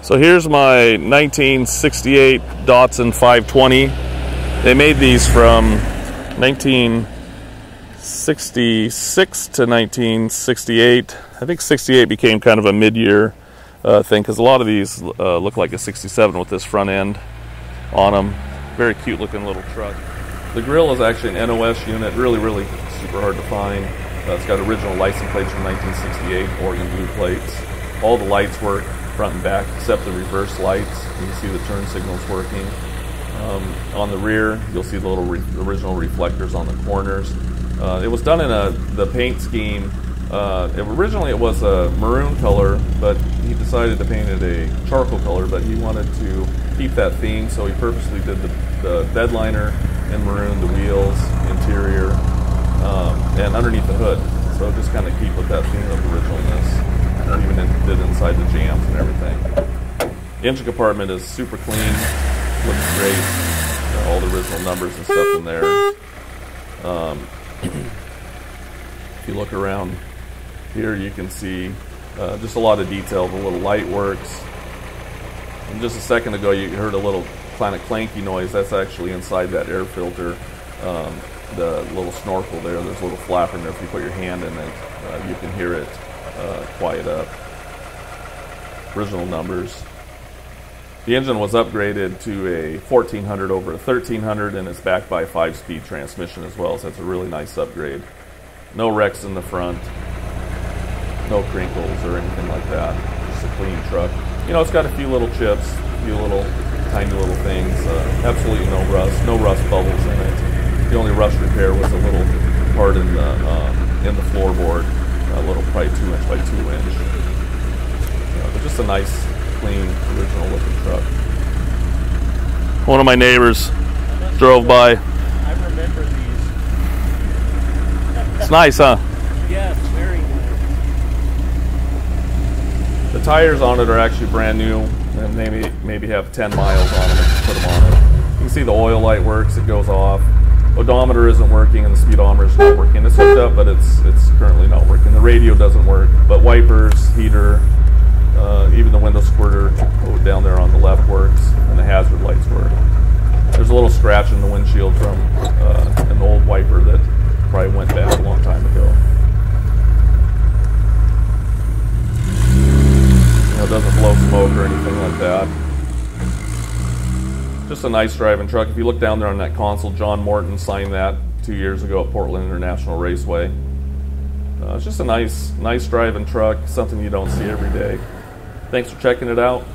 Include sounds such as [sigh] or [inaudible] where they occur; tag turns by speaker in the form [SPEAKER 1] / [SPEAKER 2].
[SPEAKER 1] So here's my 1968 Datsun 520. They made these from 1966 to 1968. I think 68 became kind of a mid-year uh, thing because a lot of these uh, look like a 67 with this front end on them. Very cute looking little truck. The grill is actually an NOS unit, really, really super hard to find. Uh, it's got original license plates from 1968, Oregon blue plates. All the lights work front and back except the reverse lights. You can see the turn signals working. Um, on the rear, you'll see the little re original reflectors on the corners. Uh, it was done in a the paint scheme. Uh, it, originally, it was a maroon color, but he decided to paint it a charcoal color. But he wanted to keep that theme, so he purposely did the, the bed in maroon, the wheels, interior, um, and underneath the hood. So just kind of keep with that theme of originalness. Even did inside the jambs and everything. The engine compartment is super clean, looks great. All the original numbers and stuff in there. Um, [clears throat] if you look around here, you can see uh, just a lot of detail. The little light works. And just a second ago, you heard a little kind of clanky noise. That's actually inside that air filter. Um, the little snorkel there, there's a little flapper in there. If you put your hand in it, uh, you can hear it uh, quiet up. Original numbers. The engine was upgraded to a 1400 over a 1300 and it's backed by a 5-speed transmission as well, so it's a really nice upgrade. No wrecks in the front, no crinkles or anything like that. Just a clean truck. You know, it's got a few little chips, a few little tiny little things. Uh, absolutely no rust, no rust bubbles in it. The only rust repair was a little part in the in the floorboard, a little probably two inch by two inch. You know, but just a nice, clean, original looking truck. One of my neighbors drove by.
[SPEAKER 2] I remember these.
[SPEAKER 1] It's nice, huh?
[SPEAKER 2] Yes, very nice.
[SPEAKER 1] The tires on it are actually brand new and maybe maybe have 10 miles on them if you put them on it. You can see the oil light works, it goes off. Odometer isn't working and the speedometer is not working. It's hooked up, but it's it's currently not working. The radio doesn't work, but wipers, heater, uh, even the window squirter down there on the left works, and the hazard lights work. There's a little scratch in the windshield from uh, an old wiper that probably went bad a long time ago. You know, it doesn't blow smoke or anything like that. Just a nice driving truck. If you look down there on that console, John Morton signed that two years ago at Portland International Raceway. Uh, it's just a nice, nice driving truck, something you don't see every day. Thanks for checking it out.